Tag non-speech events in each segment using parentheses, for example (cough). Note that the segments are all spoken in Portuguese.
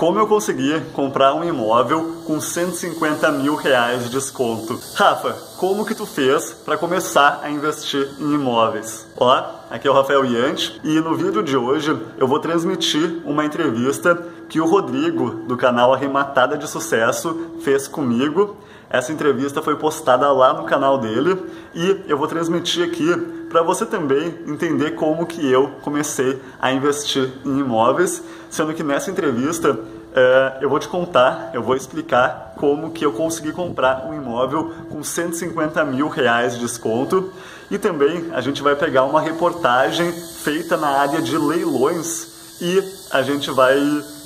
como eu consegui comprar um imóvel com 150 mil reais de desconto. Rafa, como que tu fez para começar a investir em imóveis? Olá, aqui é o Rafael Iante e no vídeo de hoje eu vou transmitir uma entrevista que o Rodrigo, do canal Arrematada de Sucesso, fez comigo. Essa entrevista foi postada lá no canal dele e eu vou transmitir aqui para você também entender como que eu comecei a investir em imóveis, sendo que nessa entrevista é, eu vou te contar, eu vou explicar como que eu consegui comprar um imóvel com 150 mil reais de desconto. E também a gente vai pegar uma reportagem feita na área de leilões e a gente vai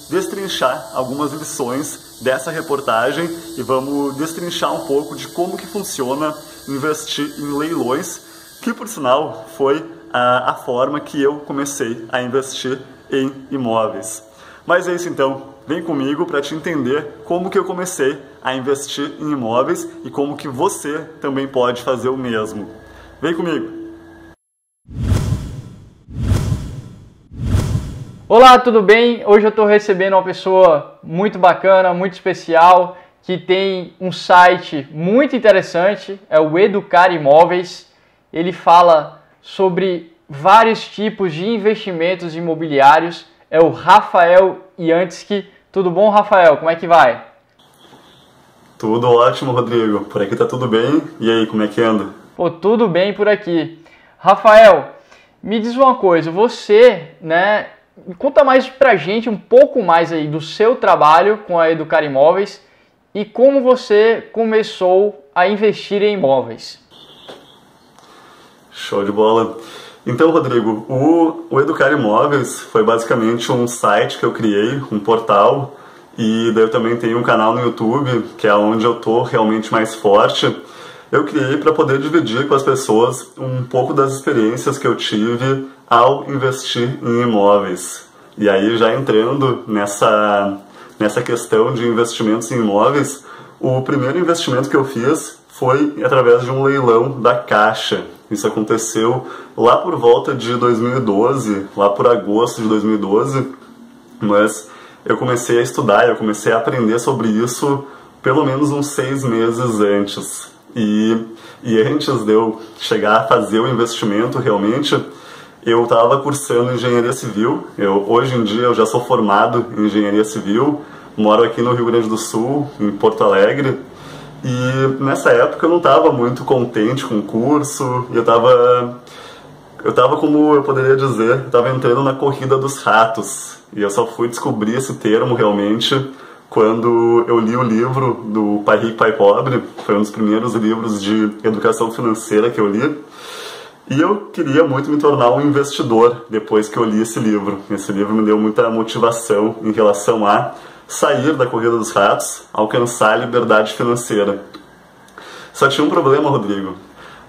destrinchar algumas lições dessa reportagem e vamos destrinchar um pouco de como que funciona investir em leilões, que por sinal foi a, a forma que eu comecei a investir em imóveis. Mas é isso então, vem comigo para te entender como que eu comecei a investir em imóveis e como que você também pode fazer o mesmo. Vem comigo! Olá, tudo bem? Hoje eu estou recebendo uma pessoa muito bacana, muito especial, que tem um site muito interessante, é o Educar Imóveis. Ele fala sobre vários tipos de investimentos imobiliários. É o Rafael Yantsky. Tudo bom, Rafael? Como é que vai? Tudo ótimo, Rodrigo. Por aqui tá tudo bem. E aí, como é que anda? Pô, tudo bem por aqui. Rafael, me diz uma coisa, você, né, Conta mais pra gente um pouco mais aí do seu trabalho com a Educar Imóveis e como você começou a investir em imóveis. Show de bola. Então, Rodrigo, o, o Educar Imóveis foi basicamente um site que eu criei, um portal, e daí eu também tenho um canal no YouTube, que é onde eu tô realmente mais forte. Eu criei para poder dividir com as pessoas um pouco das experiências que eu tive ao investir em imóveis. E aí, já entrando nessa, nessa questão de investimentos em imóveis, o primeiro investimento que eu fiz foi através de um leilão da Caixa. Isso aconteceu lá por volta de 2012, lá por agosto de 2012, mas eu comecei a estudar, eu comecei a aprender sobre isso pelo menos uns seis meses antes. E, e antes de eu chegar a fazer o investimento realmente, eu estava cursando engenharia civil. Eu, hoje em dia eu já sou formado em engenharia civil, moro aqui no Rio Grande do Sul, em Porto Alegre. E nessa época eu não estava muito contente com o curso, eu estava eu estava como eu poderia dizer, estava entrando na corrida dos ratos. E eu só fui descobrir esse termo realmente quando eu li o livro do Pai Rico, Pai Pobre. Foi um dos primeiros livros de educação financeira que eu li. E eu queria muito me tornar um investidor depois que eu li esse livro. Esse livro me deu muita motivação em relação a sair da corrida dos ratos, alcançar a liberdade financeira. Só tinha um problema, Rodrigo.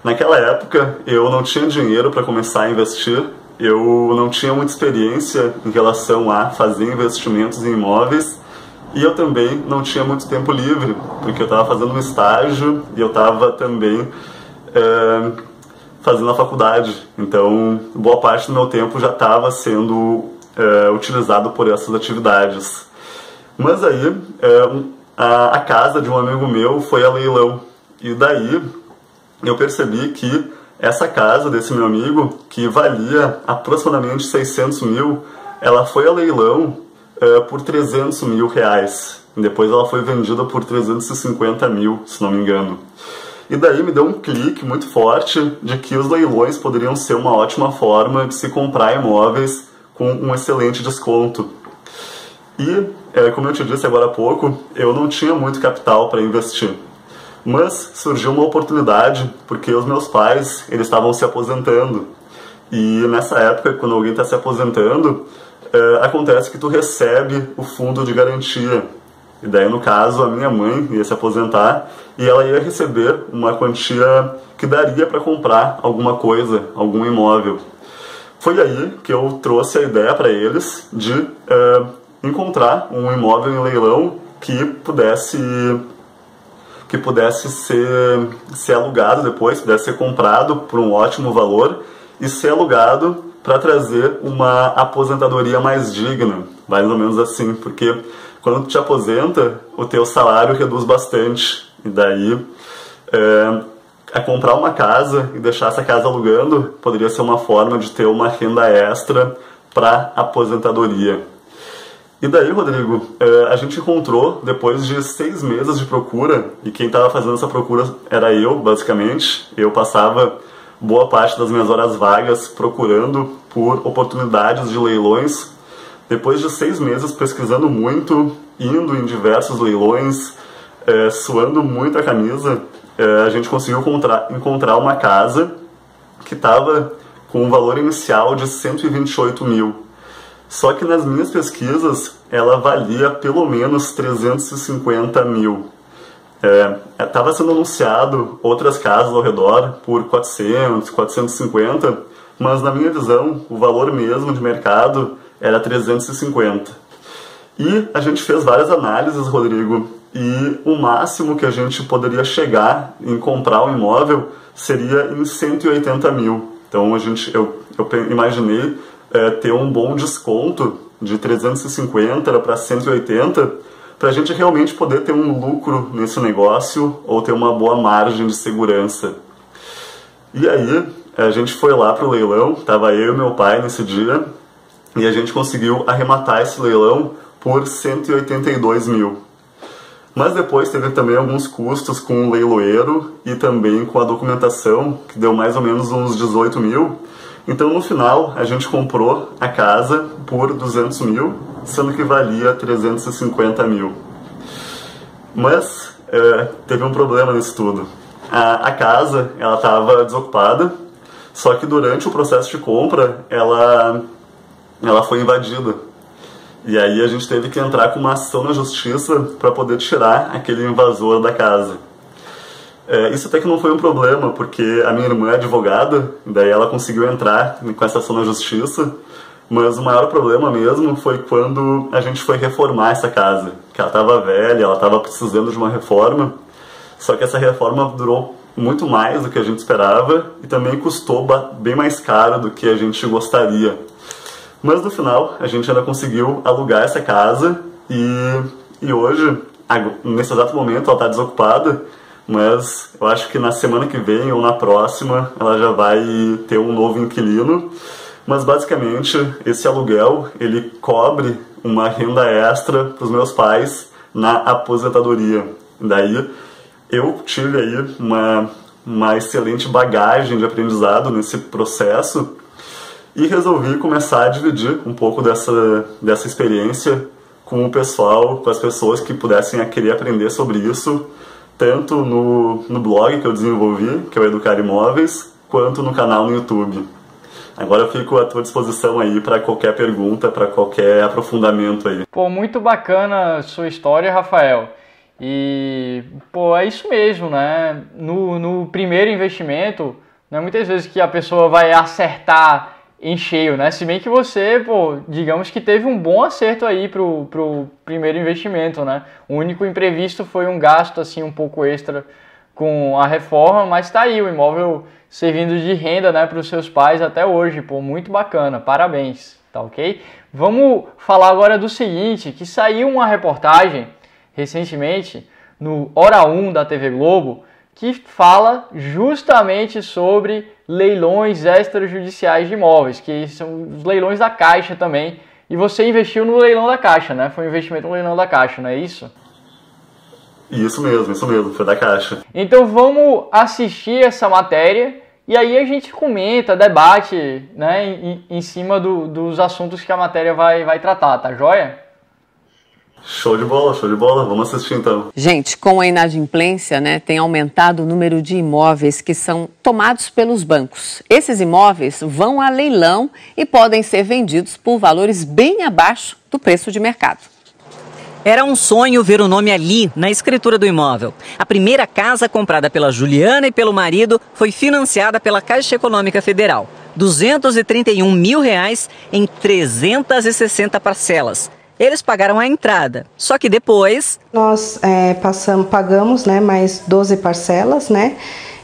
Naquela época eu não tinha dinheiro para começar a investir, eu não tinha muita experiência em relação a fazer investimentos em imóveis e eu também não tinha muito tempo livre, porque eu estava fazendo um estágio e eu estava também. É, fazendo a faculdade. Então, boa parte do meu tempo já estava sendo é, utilizado por essas atividades. Mas aí, é, a, a casa de um amigo meu foi a leilão. E daí, eu percebi que essa casa desse meu amigo, que valia aproximadamente 600 mil, ela foi a leilão é, por 300 mil reais. Depois ela foi vendida por 350 mil, se não me engano. E daí me deu um clique muito forte de que os leilões poderiam ser uma ótima forma de se comprar imóveis com um excelente desconto. E, é, como eu te disse agora há pouco, eu não tinha muito capital para investir. Mas surgiu uma oportunidade porque os meus pais eles estavam se aposentando. E nessa época, quando alguém está se aposentando, é, acontece que tu recebe o fundo de garantia e daí, no caso, a minha mãe ia se aposentar e ela ia receber uma quantia que daria para comprar alguma coisa, algum imóvel. Foi aí que eu trouxe a ideia para eles de é, encontrar um imóvel em leilão que pudesse que pudesse ser, ser alugado depois, pudesse ser comprado por um ótimo valor e ser alugado para trazer uma aposentadoria mais digna, mais ou menos assim, porque quando tu te aposenta, o teu salário reduz bastante, e daí é, a comprar uma casa e deixar essa casa alugando poderia ser uma forma de ter uma renda extra para aposentadoria. E daí, Rodrigo, é, a gente encontrou, depois de seis meses de procura, e quem estava fazendo essa procura era eu, basicamente. Eu passava boa parte das minhas horas vagas procurando por oportunidades de leilões. Depois de seis meses pesquisando muito, indo em diversos leilões, é, suando muito a camisa, é, a gente conseguiu encontrar, uma casa que estava com um valor inicial de 128 mil. Só que nas minhas pesquisas ela valia pelo menos 350 mil. Estava é, sendo anunciado outras casas ao redor por 400, 450, mas na minha visão o valor mesmo de mercado era 350. E a gente fez várias análises, Rodrigo, e o máximo que a gente poderia chegar em comprar o um imóvel seria em 180 mil. Então a gente, eu, eu imaginei é, ter um bom desconto de 350 para 180 para a gente realmente poder ter um lucro nesse negócio ou ter uma boa margem de segurança. E aí a gente foi lá para o leilão, estava eu e meu pai nesse dia e a gente conseguiu arrematar esse leilão por 182 mil. Mas depois teve também alguns custos com o leiloeiro e também com a documentação, que deu mais ou menos uns 18 mil. Então no final a gente comprou a casa por 200 mil, sendo que valia 350 mil. Mas é, teve um problema nisso tudo. A, a casa ela estava desocupada, só que durante o processo de compra ela, ela foi invadida e aí a gente teve que entrar com uma ação na justiça para poder tirar aquele invasor da casa. É, isso até que não foi um problema, porque a minha irmã é advogada, daí ela conseguiu entrar com essa ação na justiça, mas o maior problema mesmo foi quando a gente foi reformar essa casa, que ela estava velha, ela estava precisando de uma reforma, só que essa reforma durou muito mais do que a gente esperava e também custou bem mais caro do que a gente gostaria. Mas no final, a gente ainda conseguiu alugar essa casa e, e hoje, nesse exato momento, ela está desocupada, mas eu acho que na semana que vem ou na próxima ela já vai ter um novo inquilino. Mas basicamente, esse aluguel, ele cobre uma renda extra para os meus pais na aposentadoria. Daí eu tive aí uma, uma excelente bagagem de aprendizado nesse processo e resolvi começar a dividir um pouco dessa, dessa experiência com o pessoal, com as pessoas que pudessem querer aprender sobre isso, tanto no, no blog que eu desenvolvi, que é o Educar Imóveis, quanto no canal no YouTube. Agora eu fico à tua disposição aí para qualquer pergunta, para qualquer aprofundamento aí. Pô, muito bacana a sua história, Rafael. E, pô, é isso mesmo, né? No, no primeiro investimento, né, muitas vezes que a pessoa vai acertar em cheio, né? Se bem que você, pô, digamos que teve um bom acerto aí pro, pro primeiro investimento, né? O único imprevisto foi um gasto, assim, um pouco extra com a reforma, mas tá aí o imóvel servindo de renda, né, para os seus pais até hoje, pô, muito bacana, parabéns, tá ok? Vamos falar agora do seguinte, que saiu uma reportagem recentemente no Hora 1 da TV Globo, que fala justamente sobre leilões extrajudiciais de imóveis, que são os leilões da Caixa também. E você investiu no leilão da Caixa, né? Foi um investimento no leilão da Caixa, não é isso? Isso mesmo, isso mesmo, foi da Caixa. Então vamos assistir essa matéria e aí a gente comenta, debate, né, em, em cima do, dos assuntos que a matéria vai, vai tratar, tá joia? Show de bola, show de bola. Vamos assistir então. Gente, com a inadimplência, né, tem aumentado o número de imóveis que são tomados pelos bancos. Esses imóveis vão a leilão e podem ser vendidos por valores bem abaixo do preço de mercado. Era um sonho ver o nome ali na escritura do imóvel. A primeira casa comprada pela Juliana e pelo marido foi financiada pela Caixa Econômica Federal. 231 mil reais em 360 parcelas. Eles pagaram a entrada, só que depois. Nós é, passamos, pagamos né, mais 12 parcelas, né?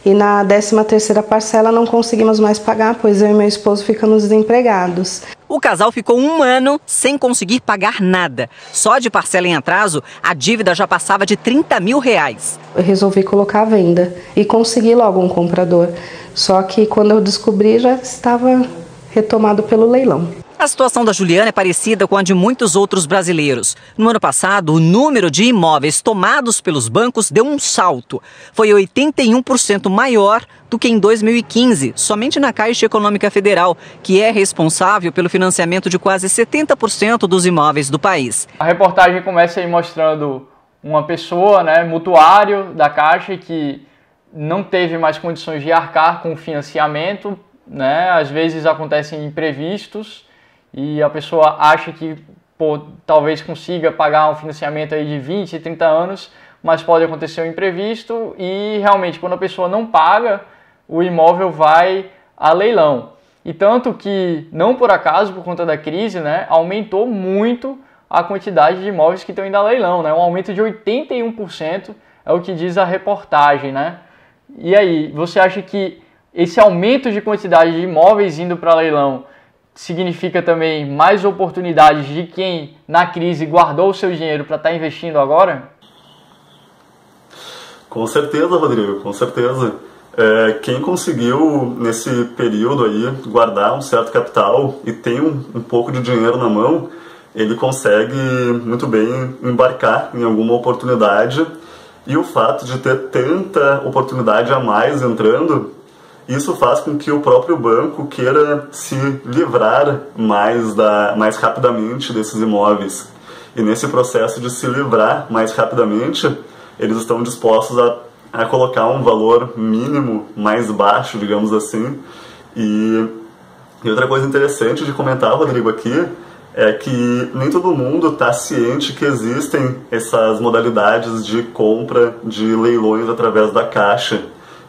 E na 13 terceira parcela não conseguimos mais pagar, pois eu e meu esposo ficamos desempregados. O casal ficou um ano sem conseguir pagar nada. Só de parcela em atraso, a dívida já passava de 30 mil reais. Eu resolvi colocar à venda e consegui logo um comprador. Só que quando eu descobri já estava retomado pelo leilão. A situação da Juliana é parecida com a de muitos outros brasileiros. No ano passado, o número de imóveis tomados pelos bancos deu um salto. Foi 81% maior do que em 2015, somente na Caixa Econômica Federal, que é responsável pelo financiamento de quase 70% dos imóveis do país. A reportagem começa aí mostrando uma pessoa, né, mutuário da Caixa, que não teve mais condições de arcar com o financiamento, né? Às vezes acontecem imprevistos e a pessoa acha que pô, talvez consiga pagar um financiamento aí de 20, 30 anos, mas pode acontecer um imprevisto e realmente quando a pessoa não paga, o imóvel vai a leilão. E tanto que, não por acaso, por conta da crise, né, aumentou muito a quantidade de imóveis que estão indo a leilão, né? Um aumento de 81% é o que diz a reportagem, né? E aí, você acha que esse aumento de quantidade de imóveis indo para leilão significa também mais oportunidades de quem na crise guardou o seu dinheiro para estar tá investindo agora? Com certeza, Rodrigo, com certeza. É, quem conseguiu nesse período aí guardar um certo capital e tem um, um pouco de dinheiro na mão, ele consegue muito bem embarcar em alguma oportunidade e o fato de ter tanta oportunidade a mais entrando isso faz com que o próprio banco queira se livrar mais, da, mais rapidamente desses imóveis. E nesse processo de se livrar mais rapidamente, eles estão dispostos a, a colocar um valor mínimo mais baixo, digamos assim. E, e outra coisa interessante de comentar, Rodrigo, aqui, é que nem todo mundo está ciente que existem essas modalidades de compra de leilões através da caixa.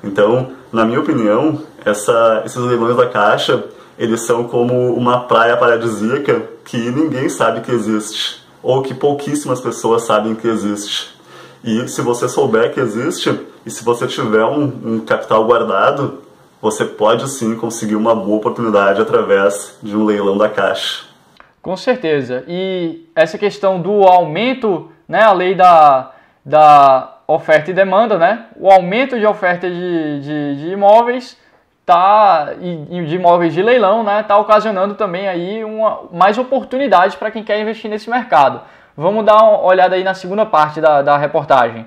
Então, na minha opinião, essa, esses leilões da Caixa, eles são como uma praia paradisíaca que ninguém sabe que existe, ou que pouquíssimas pessoas sabem que existe. E se você souber que existe, e se você tiver um, um capital guardado, você pode sim conseguir uma boa oportunidade através de um leilão da Caixa. Com certeza. E essa questão do aumento, né, a lei da, da oferta e demanda, né? O aumento de oferta de, de, de imóveis tá e, de imóveis de leilão, né? Tá ocasionando também aí uma, mais oportunidades para quem quer investir nesse mercado. Vamos dar uma olhada aí na segunda parte da, da reportagem.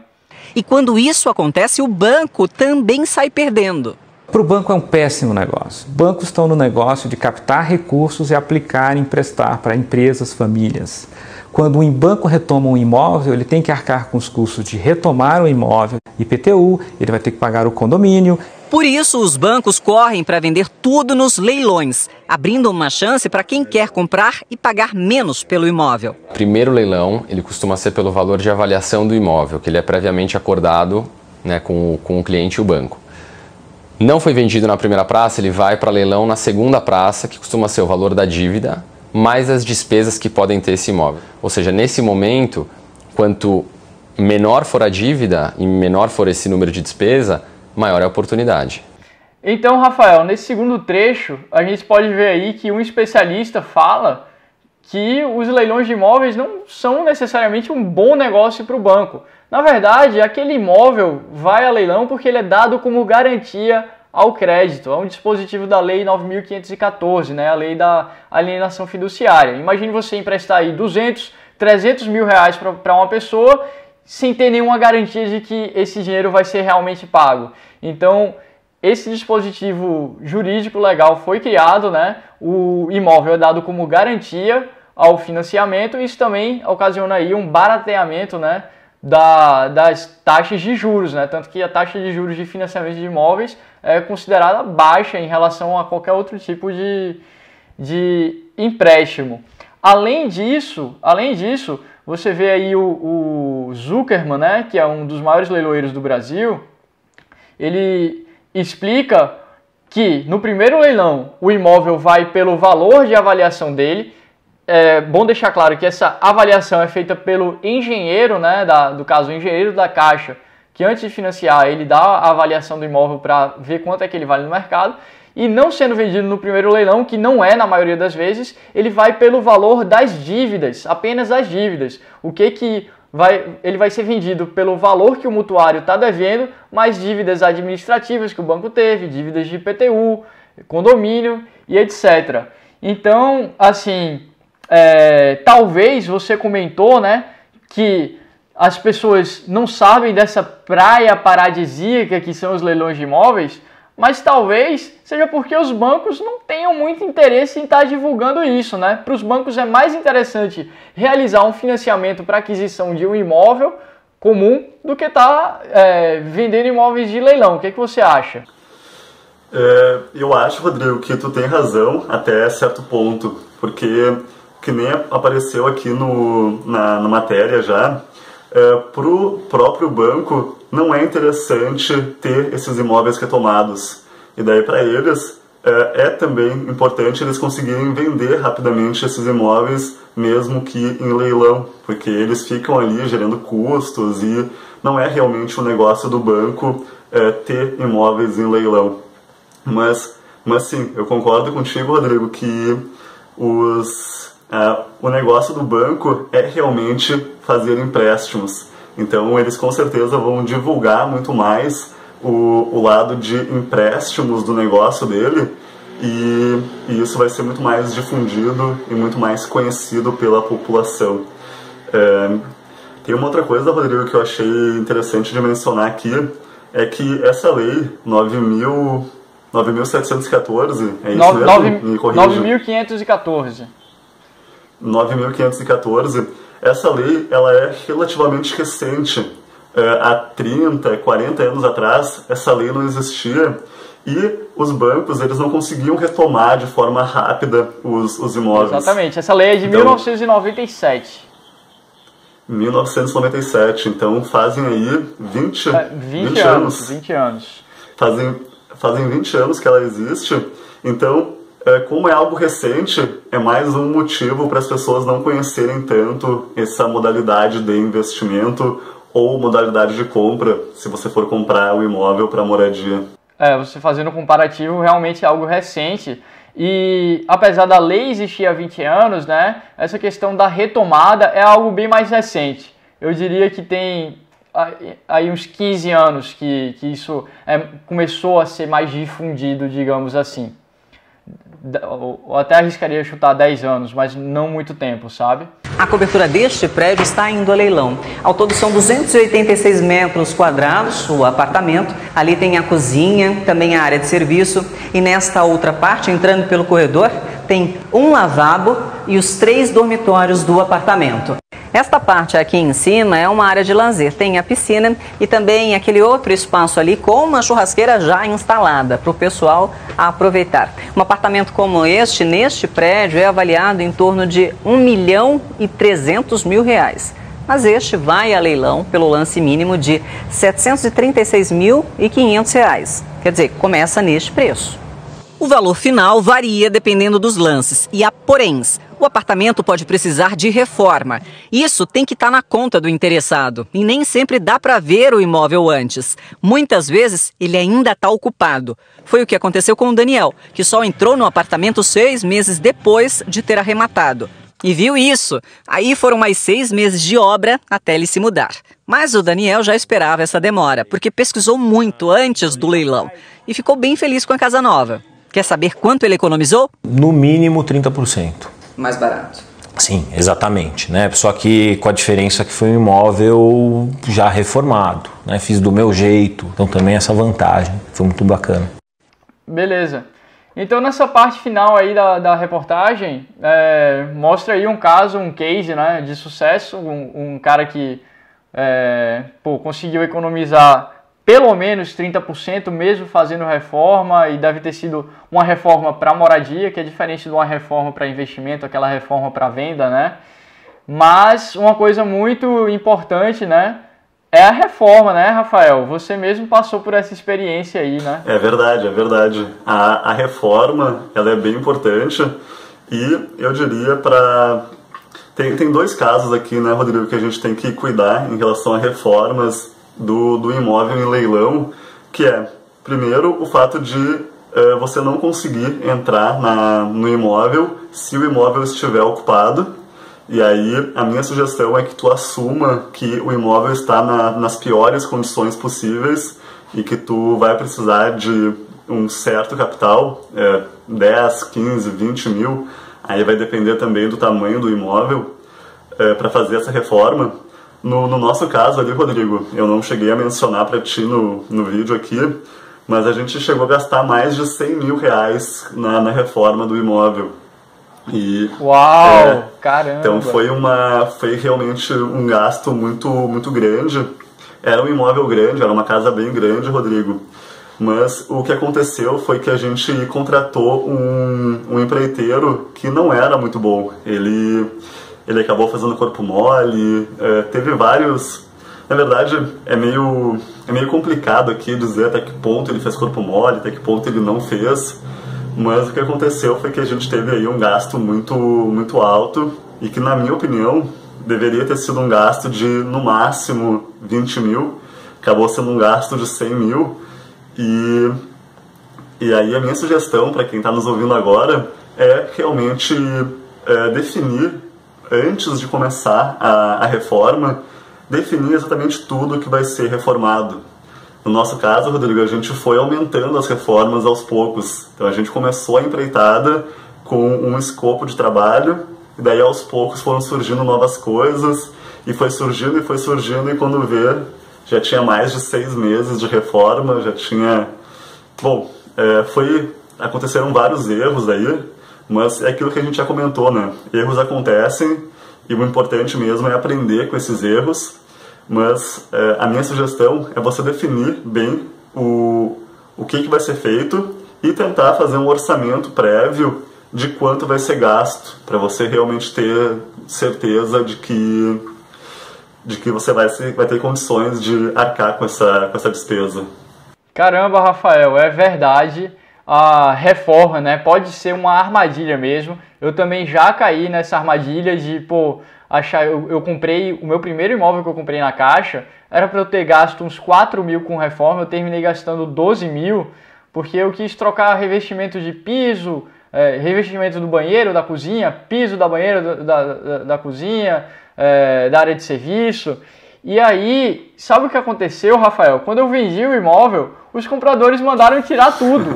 E quando isso acontece, o banco também sai perdendo. Para o banco é um péssimo negócio. Bancos estão no negócio de captar recursos e aplicar e emprestar para empresas, famílias. Quando um banco retoma um imóvel, ele tem que arcar com os custos de retomar o imóvel, IPTU, ele vai ter que pagar o condomínio. Por isso, os bancos correm para vender tudo nos leilões, abrindo uma chance para quem quer comprar e pagar menos pelo imóvel. Primeiro leilão, ele costuma ser pelo valor de avaliação do imóvel, que ele é previamente acordado né, com, com o cliente e o banco. Não foi vendido na primeira praça, ele vai para leilão na segunda praça, que costuma ser o valor da dívida, mais as despesas que podem ter esse imóvel. Ou seja, nesse momento, quanto menor for a dívida e menor for esse número de despesa, maior é a oportunidade. Então, Rafael, nesse segundo trecho, a gente pode ver aí que um especialista fala que os leilões de imóveis não são necessariamente um bom negócio para o banco. Na verdade, aquele imóvel vai a leilão porque ele é dado como garantia ao crédito. É um dispositivo da Lei 9.514, né? a lei da alienação fiduciária. Imagine você emprestar aí 200, 300 mil reais para uma pessoa sem ter nenhuma garantia de que esse dinheiro vai ser realmente pago. Então, esse dispositivo jurídico legal foi criado, né? o imóvel é dado como garantia ao financiamento, isso também ocasiona aí um barateamento né? da, das taxas de juros, né? Tanto que a taxa de juros de financiamento de imóveis é considerada baixa em relação a qualquer outro tipo de, de empréstimo. Além disso, além disso, você vê aí o, o Zuckerman, né, que é um dos maiores leiloeiros do Brasil, ele explica que no primeiro leilão o imóvel vai pelo valor de avaliação dele, é bom deixar claro que essa avaliação é feita pelo engenheiro, né, da, do caso, o engenheiro da Caixa, que antes de financiar, ele dá a avaliação do imóvel para ver quanto é que ele vale no mercado. e não sendo vendido no primeiro leilão, que não é na maioria das vezes, ele vai pelo valor das dívidas, apenas as dívidas. O que que vai, ele vai ser vendido pelo valor que o mutuário está devendo, mais dívidas administrativas que o banco teve, dívidas de IPTU, condomínio e etc. Então, assim, é, talvez você comentou, né, que as pessoas não sabem dessa praia paradisíaca que são os leilões de imóveis, mas talvez seja porque os bancos não tenham muito interesse em estar divulgando isso, né? Para os bancos é mais interessante realizar um financiamento para aquisição de um imóvel comum do que estar tá, é, vendendo imóveis de leilão. O que, é que você acha? É, eu acho, Rodrigo, que tu tem razão até certo ponto, porque que nem apareceu aqui no, na, na matéria já, é, para o próprio banco não é interessante ter esses imóveis retomados. E daí para eles é, é, também importante eles conseguirem vender rapidamente esses imóveis, mesmo que em leilão, porque eles ficam ali gerando custos e não é realmente um negócio do banco é, ter imóveis em leilão. Mas, mas sim, eu concordo contigo, Rodrigo, que os, é, o negócio do banco é realmente fazer empréstimos. Então eles com certeza vão divulgar muito mais o, o lado de empréstimos do negócio dele e, e, isso vai ser muito mais difundido e muito mais conhecido pela população. É, tem uma outra coisa, Rodrigo, que eu achei interessante de mencionar aqui, é que essa lei 9.000 9.714, é isso 9, mesmo? 9.514. 9.514 essa lei ela é relativamente recente. É, há 30, 40 anos atrás, essa lei não existia e os bancos eles não conseguiam retomar de forma rápida os, os imóveis. Exatamente, essa lei é de então, 1997. 1997, então fazem aí 20, é, 20, 20 anos, anos. 20 anos. Fazem, fazem 20 anos que ela existe, então como é algo recente, é mais um motivo para as pessoas não conhecerem tanto essa modalidade de investimento ou modalidade de compra, se você for comprar o um imóvel para moradia. É, você fazendo um comparativo, realmente é algo recente. E apesar da lei existir há 20 anos, né, essa questão da retomada é algo bem mais recente. Eu diria que tem aí uns 15 anos que, que isso é, começou a ser mais difundido, digamos assim ou até arriscaria chutar 10 anos, mas não muito tempo, sabe? A cobertura deste prédio está indo a leilão. Ao todo são 286 metros quadrados o apartamento. Ali tem a cozinha, também a área de serviço. E nesta outra parte, entrando pelo corredor, tem um lavabo e os três dormitórios do apartamento. Esta parte aqui em cima é uma área de lazer, tem a piscina e também aquele outro espaço ali com uma churrasqueira já instalada para o pessoal aproveitar. Um apartamento como este, neste prédio, é avaliado em torno de 1 milhão e 300 mil reais. Mas este vai a leilão pelo lance mínimo de 736.500 reais. Quer dizer, começa neste preço. O valor final varia dependendo dos lances e há poréns. O apartamento pode precisar de reforma. Isso tem que estar tá na conta do interessado e nem sempre dá para ver o imóvel antes. Muitas vezes ele ainda está ocupado. Foi o que aconteceu com o Daniel, que só entrou no apartamento seis meses depois de ter arrematado. E viu isso. Aí foram mais seis meses de obra até ele se mudar. Mas o Daniel já esperava essa demora, porque pesquisou muito antes do leilão e ficou bem feliz com a casa nova. Quer saber quanto ele economizou? No mínimo 30%. Mais barato. Sim, exatamente. Né? Só que com a diferença que foi um imóvel já reformado. Né? Fiz do meu jeito. Então também essa vantagem. Foi muito bacana. Beleza. Então nessa parte final aí da, da reportagem, é, mostra aí um caso, um case né, de sucesso, um, um cara que é, pô, conseguiu economizar pelo menos 30% mesmo fazendo reforma e deve ter sido uma reforma para moradia, que é diferente de uma reforma para investimento, aquela reforma para venda, né? Mas uma coisa muito importante, né? É a reforma, né, Rafael? Você mesmo passou por essa experiência aí, né? É verdade, é verdade. A, a reforma, ela é bem importante e eu diria para tem, tem dois casos aqui, né, Rodrigo, que a gente tem que cuidar em relação a reformas do, do imóvel em leilão, que é, primeiro, o fato de uh, você não conseguir entrar na, no imóvel se o imóvel estiver ocupado. E aí a minha sugestão é que tu assuma que o imóvel está na, nas piores condições possíveis e que tu vai precisar de um certo capital, é, 10, 15, 20 mil, aí vai depender também do tamanho do imóvel, é, para fazer essa reforma. No, no, nosso caso ali, Rodrigo, eu não cheguei a mencionar para ti no, no vídeo aqui, mas a gente chegou a gastar mais de 100 mil reais na, na reforma do imóvel. E, Uau, é, caramba! Então foi, uma, foi realmente um gasto muito, muito grande. Era um imóvel grande, era uma casa bem grande, Rodrigo. Mas o que aconteceu foi que a gente contratou um, um empreiteiro que não era muito bom. Ele, ele acabou fazendo corpo mole, é, teve vários. Na verdade, é meio, é meio complicado aqui dizer até que ponto ele fez corpo mole, até que ponto ele não fez. Mas o que aconteceu foi que a gente teve aí um gasto muito, muito alto e que, na minha opinião, deveria ter sido um gasto de no máximo 20 mil, acabou sendo um gasto de 100 mil e, e aí a minha sugestão para quem está nos ouvindo agora é realmente é, definir, antes de começar a, a reforma, definir exatamente tudo que vai ser reformado. No nosso caso, Rodrigo, a gente foi aumentando as reformas aos poucos. Então a gente começou a empreitada com um escopo de trabalho, e daí aos poucos foram surgindo novas coisas, e foi surgindo e foi surgindo, e quando vê, já tinha mais de seis meses de reforma, já tinha. Bom, é, foi. Aconteceram vários erros aí, mas é aquilo que a gente já comentou, né? Erros acontecem e o importante mesmo é aprender com esses erros. Mas é, a minha sugestão é você definir bem o, o que, que vai ser feito e tentar fazer um orçamento prévio de quanto vai ser gasto, para você realmente ter certeza de que de que você vai, vai ter condições de arcar com essa, com essa despesa. Caramba, Rafael, é verdade. A reforma, né, pode ser uma armadilha mesmo. Eu também já caí nessa armadilha de, pô, achar. Eu, eu comprei. O meu primeiro imóvel que eu comprei na caixa era para eu ter gasto uns 4 mil com reforma. Eu terminei gastando 12 mil, porque eu quis trocar revestimento de piso, é, revestimento do banheiro, da cozinha, piso da banheira, da, da, da cozinha, é, da área de serviço. E aí, sabe o que aconteceu, Rafael? Quando eu vendi o imóvel, os compradores mandaram tirar tudo.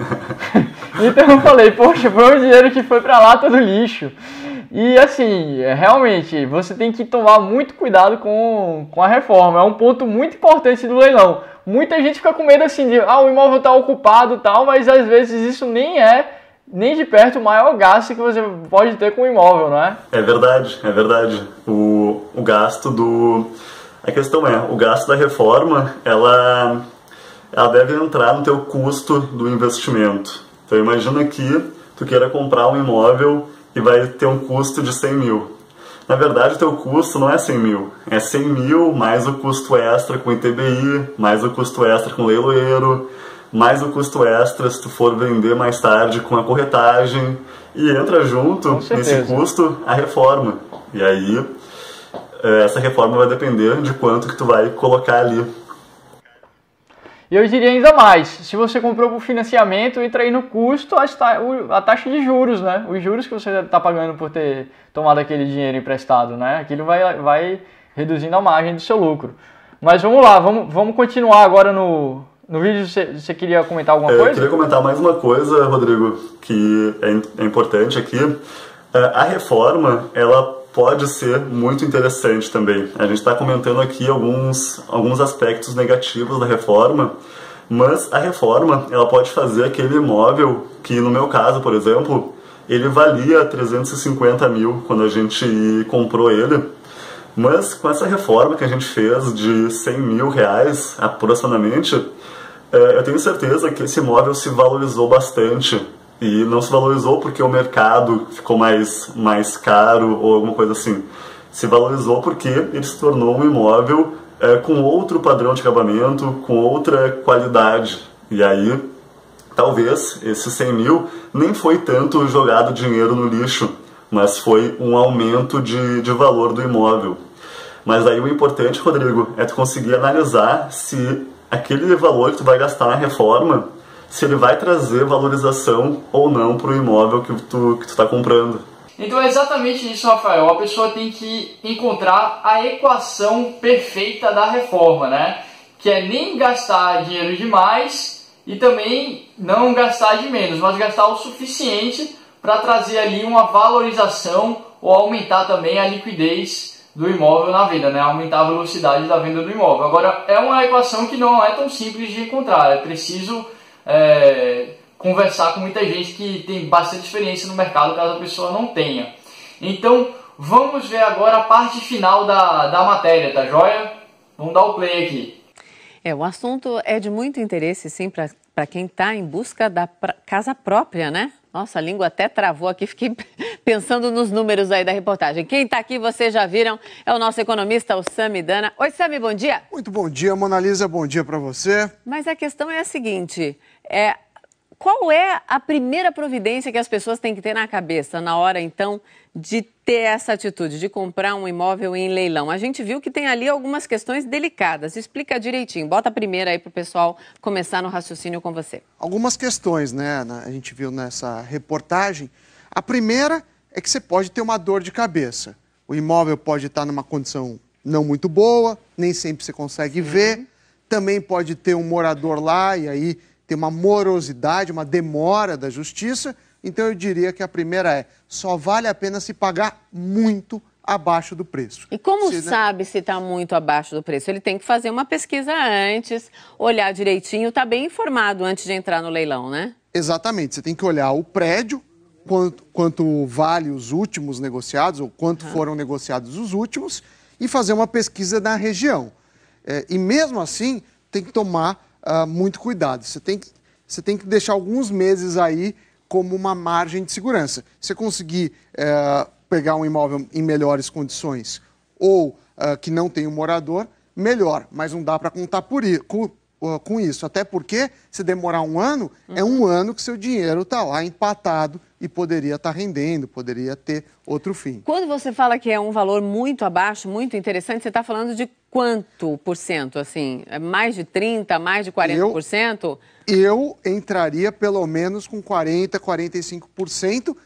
(laughs) então eu falei, poxa, foi o dinheiro que foi para lá todo lixo. E assim, realmente, você tem que tomar muito cuidado com, com a reforma. É um ponto muito importante do leilão. Muita gente fica com medo assim de, ah, o imóvel está ocupado tal, mas às vezes isso nem é nem de perto o maior gasto que você pode ter com o imóvel, não é? É verdade, é verdade. O, o gasto do. A questão é, o gasto da reforma, ela, ela deve entrar no teu custo do investimento. Então imagina que tu queira comprar um imóvel e vai ter um custo de 100 mil. Na verdade, o teu custo não é 100 mil, é 100 mil mais o custo extra com ITBI, mais o custo extra com leiloeiro, mais o custo extra se tu for vender mais tarde com a corretagem e entra junto nesse custo a reforma. E aí essa reforma vai depender de quanto que tu vai colocar ali. E eu diria ainda mais, se você comprou por financiamento, entra aí no custo a taxa de juros, né? Os juros que você está pagando por ter tomado aquele dinheiro emprestado, né? Aquilo vai, vai reduzindo a margem do seu lucro. Mas vamos lá, vamos, vamos continuar agora no, no vídeo você, você queria comentar alguma é, coisa? Eu queria comentar mais uma coisa, Rodrigo, que é, é importante aqui. É, a reforma, ela pode ser muito interessante também. A gente está comentando aqui alguns, alguns aspectos negativos da reforma, mas a reforma ela pode fazer aquele imóvel que, no meu caso, por exemplo, ele valia 350 mil quando a gente comprou ele. Mas com essa reforma que a gente fez de 100 mil reais aproximadamente, é, eu tenho certeza que esse imóvel se valorizou bastante e não se valorizou porque o mercado ficou mais, mais caro ou alguma coisa assim. Se valorizou porque ele se tornou um imóvel é, com outro padrão de acabamento, com outra qualidade. E aí, talvez esses 100 mil nem foi tanto jogado dinheiro no lixo, mas foi um aumento de, de valor do imóvel. Mas aí o importante, Rodrigo, é tu conseguir analisar se aquele valor que tu vai gastar na reforma, se ele vai trazer valorização ou não para o imóvel que tu que está comprando. Então é exatamente isso, Rafael. A pessoa tem que encontrar a equação perfeita da reforma, né? Que é nem gastar dinheiro demais e também não gastar de menos, mas gastar o suficiente para trazer ali uma valorização ou aumentar também a liquidez do imóvel na venda, né? aumentar a velocidade da venda do imóvel. Agora, é uma equação que não é tão simples de encontrar, é preciso é, conversar com muita gente que tem bastante experiência no mercado, caso a pessoa não tenha. Então, vamos ver agora a parte final da, da matéria, tá joia? Vamos dar o play aqui. É, o assunto é de muito interesse, sim, para quem está em busca da pra, casa própria, né? Nossa, a língua até travou aqui, fiquei (laughs) pensando nos números aí da reportagem. Quem está aqui, vocês já viram, é o nosso economista, o Sami Dana. Oi, Sami, bom dia. Muito bom dia, Mona Lisa, bom dia para você. Mas a questão é a seguinte, é, qual é a primeira providência que as pessoas têm que ter na cabeça na hora, então, de ter essa atitude, de comprar um imóvel em leilão? A gente viu que tem ali algumas questões delicadas. Explica direitinho. Bota a primeira aí para o pessoal começar no raciocínio com você. Algumas questões, né? A gente viu nessa reportagem. A primeira é que você pode ter uma dor de cabeça. O imóvel pode estar numa condição não muito boa, nem sempre você consegue ver. Também pode ter um morador lá e aí tem uma morosidade, uma demora da justiça. Então eu diria que a primeira é: só vale a pena se pagar muito abaixo do preço. E como se, né? sabe né? se está muito abaixo do preço? Ele tem que fazer uma pesquisa antes, olhar direitinho, estar tá bem informado antes de entrar no leilão, né? Exatamente. Você tem que olhar o prédio, quanto, quanto vale os últimos negociados, ou quanto uhum. foram negociados os últimos, e fazer uma pesquisa na região. É, e mesmo assim, tem que tomar uh, muito cuidado. Você tem, que, você tem que deixar alguns meses aí como uma margem de segurança. Se conseguir uh, pegar um imóvel em melhores condições ou uh, que não tem um morador, melhor, mas não dá para contar por, com, com, isso. Até porque, se demorar um ano, uhum. é um ano que seu dinheiro está lá empatado e poderia estar tá rendendo, poderia ter outro fim. Quando você fala que é um valor muito abaixo, muito interessante, você está falando de quanto por cento, assim? É mais de 30%, mais de 40%? Eu, eu entraria pelo menos com 40%, 45%.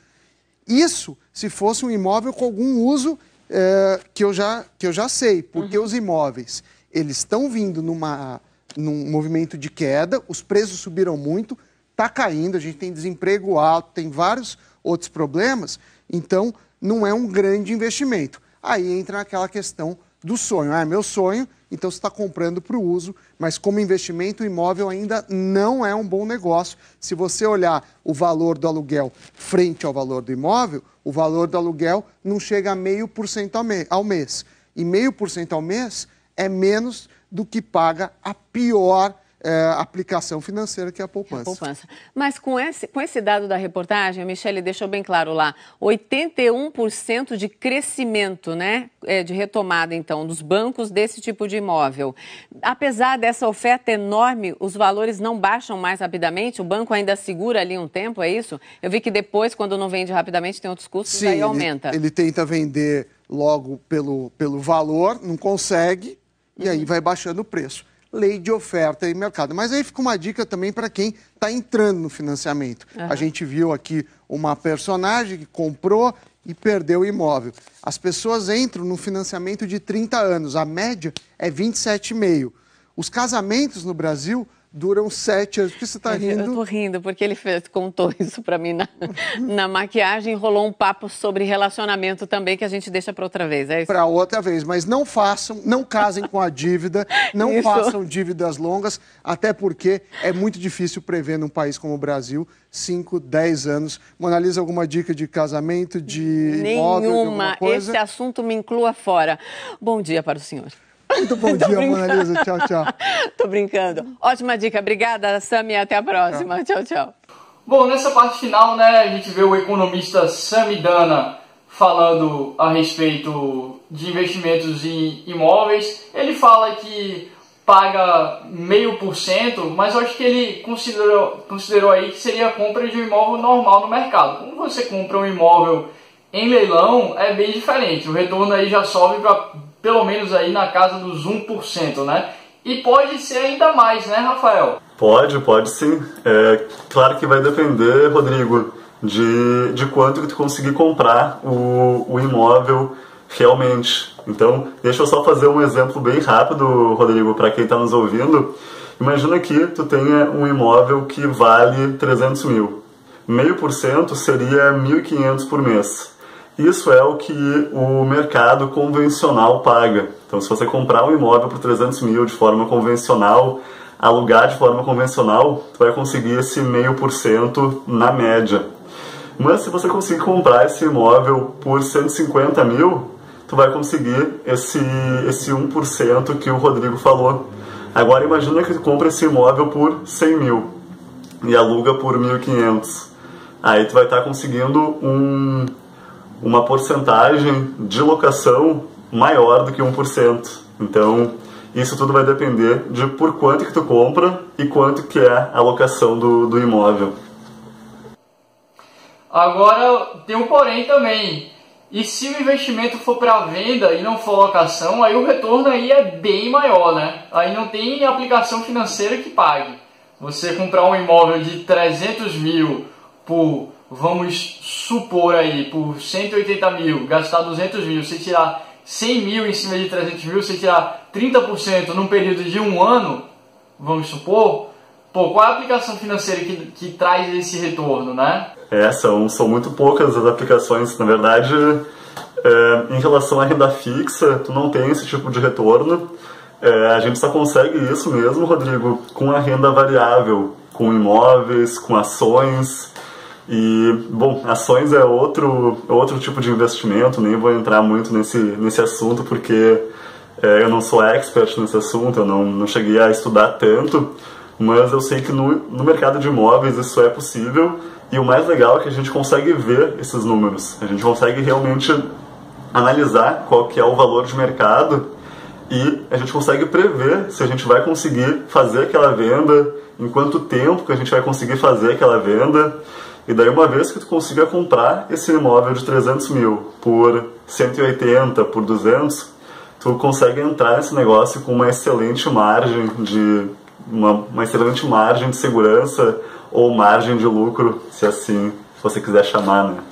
Isso se fosse um imóvel com algum uso é, que, eu já, que eu já sei, porque uhum. os imóveis eles estão vindo numa, num movimento de queda, os preços subiram muito, está caindo, a gente tem desemprego alto, tem vários outros problemas, então não é um grande investimento. Aí entra aquela questão do sonho. Ah, é meu sonho, então você está comprando para o uso, mas como investimento, o imóvel ainda não é um bom negócio. Se você olhar o valor do aluguel frente ao valor do imóvel, o valor do aluguel não chega a meio por cento ao mês. E meio por cento ao mês é menos do que paga a pior é, aplicação financeira que é a poupança. a poupança. Mas com esse, com esse dado da reportagem, a Michelle deixou bem claro lá, 81% de crescimento, né, é, de retomada, então, dos bancos desse tipo de imóvel. Apesar dessa oferta enorme, os valores não baixam mais rapidamente? O banco ainda segura ali um tempo, é isso? Eu vi que depois, quando não vende rapidamente, tem outros custos, Sim, aí aumenta. Ele, ele tenta vender logo pelo, pelo valor, não consegue, e aí vai baixando o preço lei de oferta e mercado. Mas aí fica uma dica também para quem está entrando no financiamento. Uhum. A gente viu aqui uma personagem que comprou e perdeu o imóvel. As pessoas entram no financiamento de 30 anos, a média é 27,5. Os casamentos no Brasil duram sete anos. Por que você está rindo? Eu estou rindo, porque ele fez, contou (laughs) isso para mim na, na maquiagem, rolou um papo sobre relacionamento também, que a gente deixa para outra vez, é isso? Para outra vez, mas não façam, não casem com a dívida, não (laughs) isso. façam dívidas longas, até porque é muito difícil prever num país como o Brasil 5, 10 anos. Monalisa, alguma dica de casamento, de Nenhuma. imóvel, Nenhuma. Esse assunto me inclua fora. Bom dia para o senhor. Muito bom (laughs) dia, Mona Lisa. Tchau, tchau. (laughs) Tô brincando. Ótima dica. Obrigada, Sami. Até a próxima. Tchau, tchau. Bom, nessa parte final, né, a gente vê o economista Sami Dana falando a respeito de investimentos em imóveis. Ele fala que paga meio por cento, mas eu acho que ele considerou, considerou aí que seria a compra de um imóvel normal no mercado. Quando você compra um imóvel em leilão, é bem diferente. O retorno aí já sobe para pelo menos aí na casa dos 1%, né? E pode ser ainda mais, né, Rafael? Pode, pode sim. É, claro que vai depender, Rodrigo, de, de quanto que tu conseguir comprar o, o imóvel realmente. Então, deixa eu só fazer um exemplo bem rápido, Rodrigo, para quem está nos ouvindo. Imagina que tu tenha um imóvel que vale 300 mil. Meio por cento seria 1.500 por mês. Isso é o que o mercado convencional paga. Então, se você comprar um imóvel por 300 mil de forma convencional, alugar de forma convencional, tu vai conseguir esse meio por cento na média. Mas se você conseguir comprar esse imóvel por 150 mil, tu vai conseguir esse, esse 1% que o Rodrigo falou. Agora imagina que tu compra esse imóvel por 100 mil e aluga por 1.500. Aí tu vai estar conseguindo um, uma porcentagem de locação maior do que 1%. Então, isso tudo vai depender de por quanto que tu compra e quanto que é a locação do, do imóvel. Agora, tem um porém também. E se o investimento for para venda e não for locação, aí o retorno aí é bem maior, né? Aí não tem aplicação financeira que pague. Você comprar um imóvel de 300 mil por, vamos supor aí, por 180 mil, gastar 200 mil, você tirar 100 mil em cima de 300 mil, você tirar 30% num período de um ano, vamos supor, pô, qual é a aplicação financeira que, que traz esse retorno, né? É, são, são muito poucas as aplicações. Na verdade, é, em relação à renda fixa, tu não tem esse tipo de retorno. É, a gente só consegue isso mesmo, Rodrigo, com a renda variável, com imóveis, com ações. E, bom, ações é outro, outro tipo de investimento, nem vou entrar muito nesse, nesse assunto porque é, eu não sou expert nesse assunto, eu não, não cheguei a estudar tanto, mas eu sei que no, no mercado de imóveis isso é possível e o mais legal é que a gente consegue ver esses números, a gente consegue realmente analisar qual que é o valor de mercado e a gente consegue prever se a gente vai conseguir fazer aquela venda, em quanto tempo que a gente vai conseguir fazer aquela venda. E daí uma vez que tu consiga comprar esse imóvel de 300 mil por 180, por 200, tu consegue entrar nesse negócio com uma excelente margem de uma, uma excelente margem de segurança ou margem de lucro, se assim você quiser chamar, né?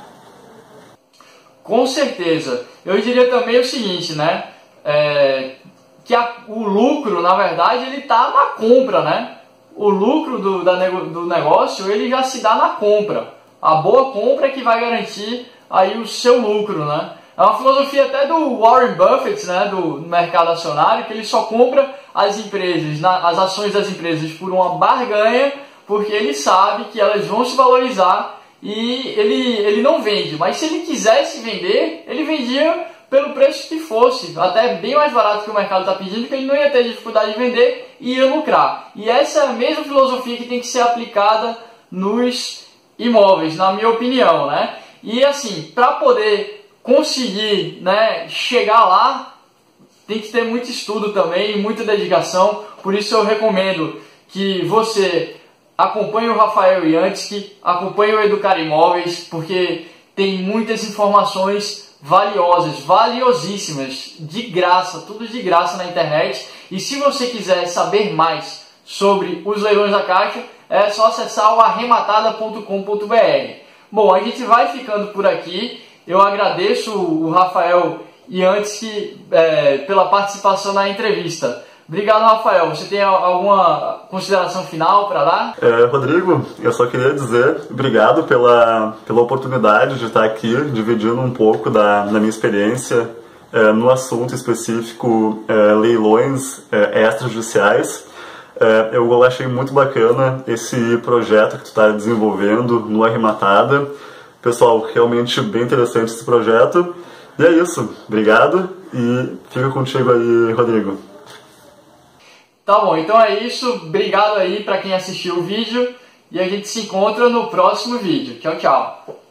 Com certeza. Eu diria também o seguinte, né? É, que a, o lucro, na verdade, ele está na compra, né? O lucro do, da, do negócio, ele já se dá na compra. A boa compra é que vai garantir aí o seu lucro, né? É uma filosofia até do Warren Buffett, né, do mercado acionário, que ele só compra as empresas, na, as ações das empresas por uma barganha, porque ele sabe que elas vão se valorizar e ele, ele não vende. Mas se ele quisesse vender, ele vendia pelo preço que fosse, até bem mais barato que o mercado está pedindo, que ele não ia ter dificuldade de vender e ia lucrar. E essa é a mesma filosofia que tem que ser aplicada nos imóveis, na minha opinião, né? E assim, para poder conseguir né, chegar lá, tem que ter muito estudo também, muita dedicação. Por isso eu recomendo que você acompanhe o Rafael Yansky, acompanhe o Educar Imóveis, porque tem muitas informações valiosas, valiosíssimas, de graça, tudo de graça na internet. E se você quiser saber mais sobre os leilões da Caixa, é só acessar o arrematada.com.br. Bom, a gente vai ficando por aqui. Eu agradeço o Rafael e antes que é, pela participação na entrevista. Obrigado, Rafael. Você tem alguma consideração final para dar? É, Rodrigo, eu só queria dizer obrigado pela, pela oportunidade de estar aqui dividindo um pouco da, da minha experiência é, no assunto específico é, leilões é, extrajudiciais. É, eu achei muito bacana esse projeto que tu está desenvolvendo no Arrematada. Pessoal, realmente bem interessante esse projeto. E é isso. Obrigado e fica contigo aí, Rodrigo. Tá bom, então é isso. Obrigado aí para quem assistiu o vídeo e a gente se encontra no próximo vídeo. Tchau, tchau.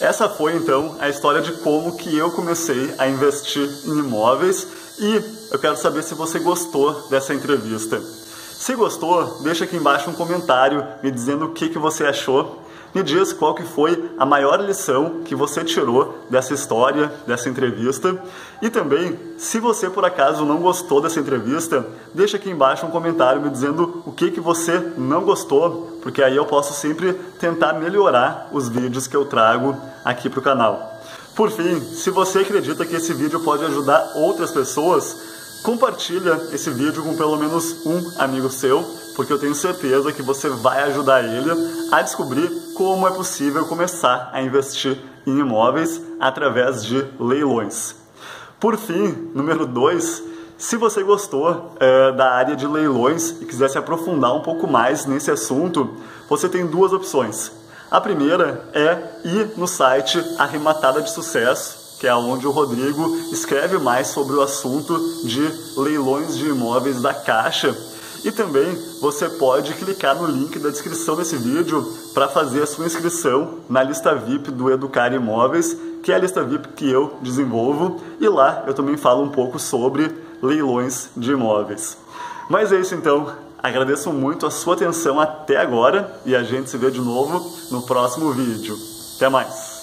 Essa foi então a história de como que eu comecei a investir em imóveis e eu quero saber se você gostou dessa entrevista. Se gostou, deixa aqui embaixo um comentário me dizendo o que, que você achou Me diz qual que foi a maior lição que você tirou dessa história, dessa entrevista. E também, se você por acaso não gostou dessa entrevista, deixa aqui embaixo um comentário me dizendo o que, que você não gostou, porque aí eu posso sempre tentar melhorar os vídeos que eu trago aqui para o canal. Por fim, se você acredita que esse vídeo pode ajudar outras pessoas, compartilha esse vídeo com pelo menos um amigo seu, porque eu tenho certeza que você vai ajudar ele a descobrir como é possível começar a investir em imóveis através de leilões. Por fim, número 2, se você gostou é, da área de leilões e quiser se aprofundar um pouco mais nesse assunto, você tem duas opções. A primeira é ir no site Arrematada de Sucesso, que é onde o Rodrigo escreve mais sobre o assunto de leilões de imóveis da Caixa. E também você pode clicar no link da descrição desse vídeo para fazer a sua inscrição na lista VIP do Educar Imóveis, que é a lista VIP que eu desenvolvo, e lá eu também falo um pouco sobre leilões de imóveis. Mas é isso então. Agradeço muito a sua atenção até agora e a gente se vê de novo no próximo vídeo. Até mais!